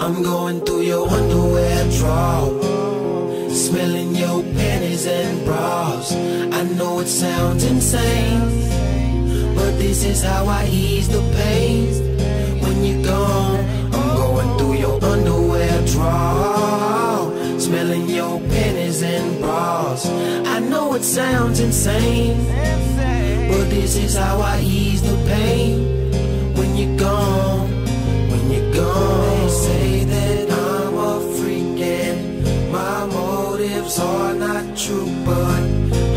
I'm going through your underwear drawer, smelling your panties and bras. I know it sounds insane, but this is how I ease the pain. When you're gone, I'm going through your underwear drawer, smelling your panties and bras. I know it sounds insane, but this is how I ease the pain. Motives are not true, but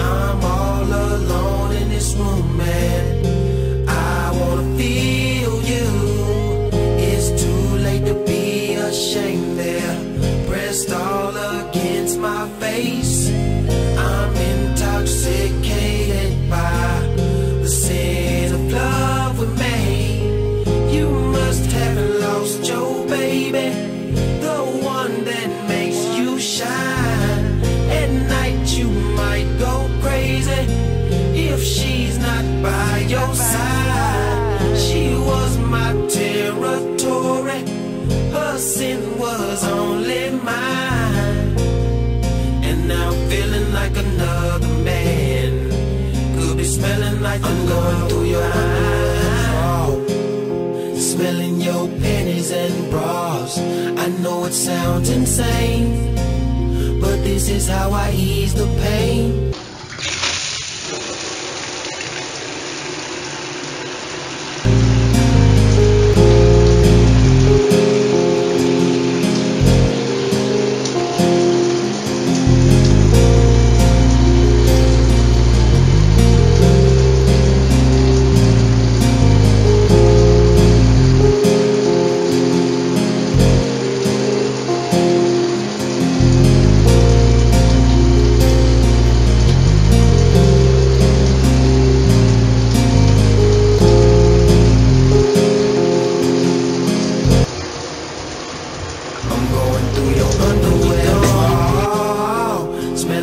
I'm all alone in this room, man. I wanna feel you. It's too late to be ashamed. They're pressed all against my face. She was my territory, her sin was only mine. And now I'm feeling like another man. Could be smelling like I'm going through your eyes. Smelling your panties and bras. I know it sounds insane, but this is how I ease the pain.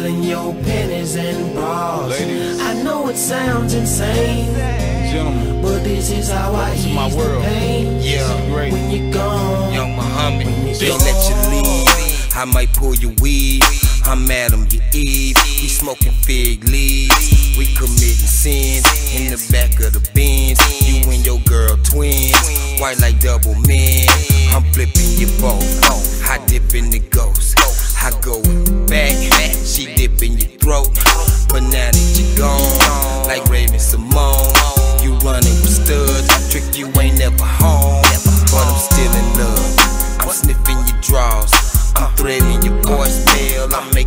Smelling your panties and bras. Ladies. I know it sounds insane, Gentlemen, but this is how I to ease my the world. pain. Yeah. great. When you're gone, Young Muhammad, When you they go- let you leave. I might pull your weed. I'm Adam, you Eve. We smoking fig leaves. We committing sins in the back of the Benz. You and your girl twins, white like double men. I'm flipping your boat. I dip in the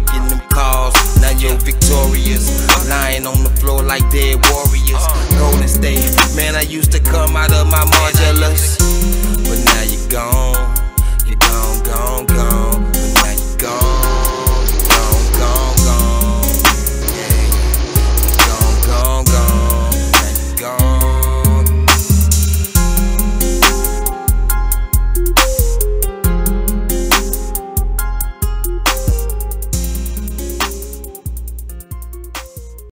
getting them calls. Now you're victorious. I'm lying on the floor like dead warriors. Golden State, man, I used to come out of my Margielas, but now you're gone.